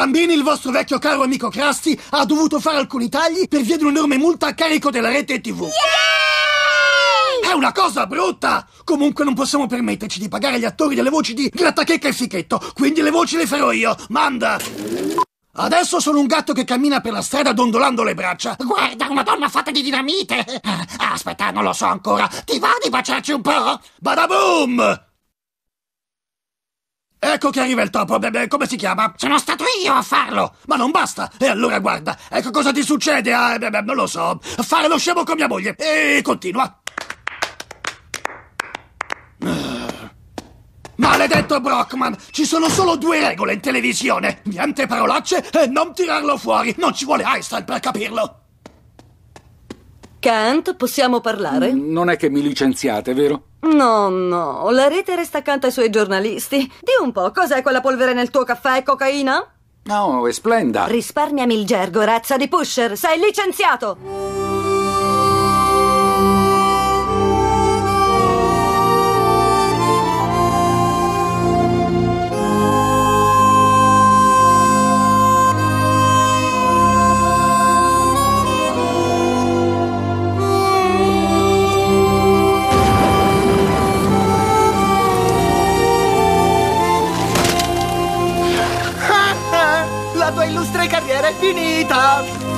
Bambini, il vostro vecchio caro amico Krusty ha dovuto fare alcuni tagli per via di un'enorme multa a carico della rete TV. È una cosa brutta! Comunque non possiamo permetterci di pagare gli attori delle voci di Grattachecca e Fichetto, quindi le voci le farò io. Manda! Adesso sono un gatto che cammina per la strada dondolando le braccia. Guarda, una donna fatta di dinamite! Ah, Aspetta, non lo so ancora. Ti va di baciarci un po'? Badaboom! Ecco che arriva il topo. Beh, come si chiama? Sono stato io a farlo! Ma non basta! E allora guarda, ecco cosa ti succede a... beh, beh, non lo so. Fare lo scemo con mia moglie. E continua. Maledetto Brockman! Ci sono solo due regole in televisione. Niente parolacce e non tirarlo fuori. Non ci vuole Einstein per capirlo. Kant, possiamo parlare? Non è che mi licenziate, vero? No, no, la rete resta accanto ai suoi giornalisti. Di un po', cos'è quella polvere nel tuo caffè? Cocaina? No, è splenda. Risparmiami il gergo, razza di pusher. Sei licenziato! La tua illustre carriera è finita!